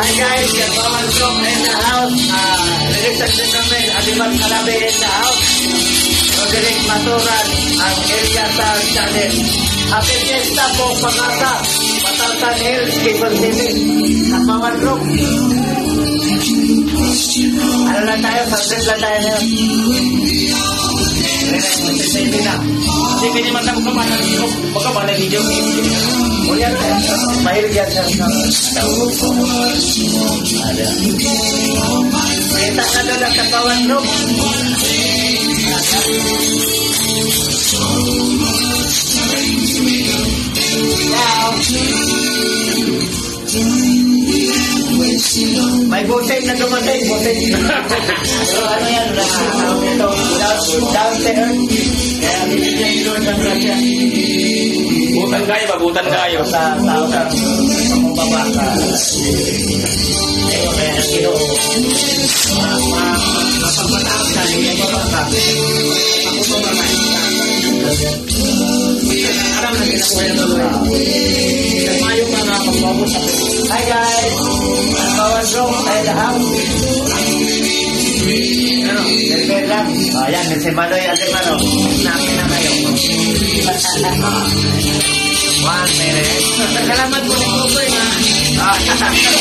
Hi guys, your Pawan Shop in the house. Uh, reception namin, Adiman Kalabe in the house. Roderick Maturan, ang Elia Star Channel. Happy Fiesta po, Pangasa. Pataltan Hills, Quezon City. Ang Pawan Shop. Ano lang tayo? Sunset lang tayo ngayon. May buting na dumating, buting. Pero ano yan, nakakawin ito, down, to earth. Kaya binigyan ni Lord ng grasya. Butan kayo ba? Butan kayo. sa tao sa pamubaba ka. Ayun, kaya ang ginoo. Mapapataas ka, hindi ka? Ako pa ba Alam na ginakuha yung tuloy. Nagmayo ka nga pag-focus sa Hi guys! Ang bawal room, tayo the house. Lang. O yan, si Manoy at si Mano. Namin na kayo. One minute. Salamat po ni Kukoy na. Ah.